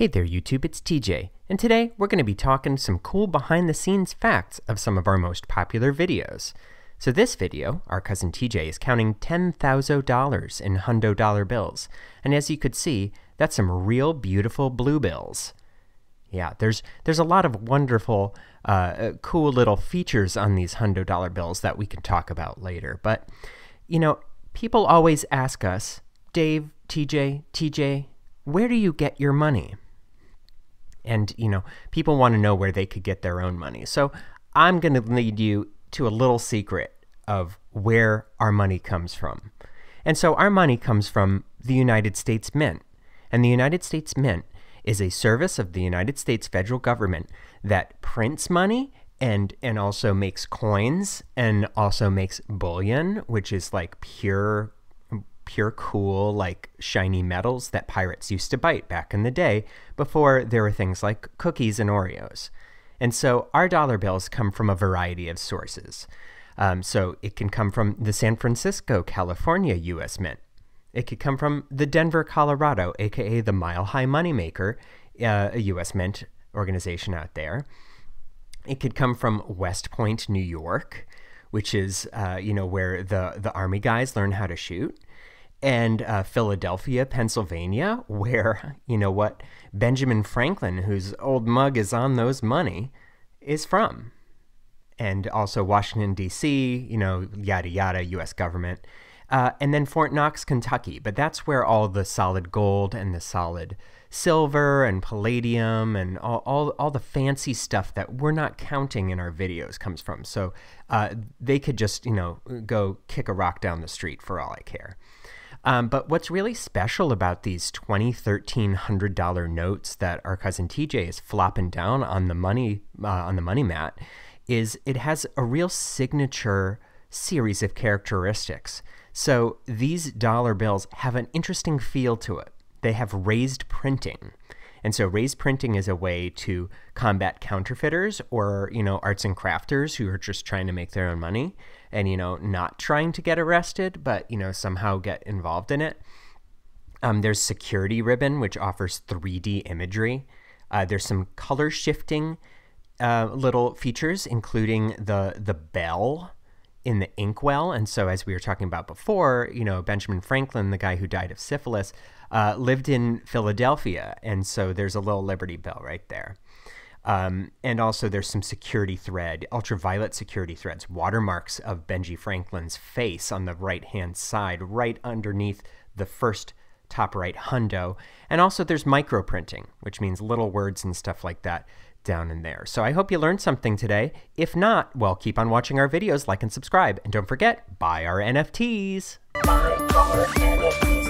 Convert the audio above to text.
Hey there, YouTube, it's TJ, and today we're going to be talking some cool behind the scenes facts of some of our most popular videos. So, this video, our cousin TJ is counting $10,000 in hundo dollar bills, and as you could see, that's some real beautiful blue bills. Yeah, there's there's a lot of wonderful, uh, uh cool little features on these hundo dollar bills that we can talk about later. But, you know, people always ask us, Dave, TJ, TJ, where do you get your money? And, you know, people want to know where they could get their own money. So I'm going to lead you to a little secret of where our money comes from. And so our money comes from the United States Mint. And the United States Mint is a service of the United States federal government that prints money and and also makes coins and also makes bullion, which is like pure pure cool, like shiny metals that pirates used to bite back in the day before there were things like cookies and Oreos. And so our dollar bills come from a variety of sources. Um, so it can come from the San Francisco, California U.S. Mint. It could come from the Denver, Colorado, aka the Mile High Moneymaker, uh, a U.S. Mint organization out there. It could come from West Point, New York, which is uh, you know where the the army guys learn how to shoot and uh, Philadelphia, Pennsylvania, where, you know what, Benjamin Franklin, whose old mug is on those money, is from. And also Washington, D.C., you know, yada yada, U.S. government. Uh, and then Fort Knox, Kentucky. But that's where all the solid gold and the solid silver and palladium and all, all, all the fancy stuff that we're not counting in our videos comes from. So uh, they could just, you know, go kick a rock down the street for all I care. Um, but what's really special about these 2013 hundred dollar notes that our cousin TJ is flopping down on the money uh, on the money mat is it has a real signature series of characteristics. So these dollar bills have an interesting feel to it. They have raised printing. And so raised printing is a way to combat counterfeiters or, you know, arts and crafters who are just trying to make their own money and, you know, not trying to get arrested, but, you know, somehow get involved in it. Um, there's security ribbon, which offers 3D imagery. Uh, there's some color shifting uh, little features, including the the bell in the inkwell. And so, as we were talking about before, you know, Benjamin Franklin, the guy who died of syphilis, uh, lived in Philadelphia. And so there's a little Liberty Bell right there. Um, and also, there's some security thread, ultraviolet security threads, watermarks of Benji Franklin's face on the right hand side, right underneath the first top right hundo. And also, there's micro printing, which means little words and stuff like that down in there. So I hope you learned something today. If not, well, keep on watching our videos, like and subscribe. And don't forget, buy our NFTs. Buy our NFTs.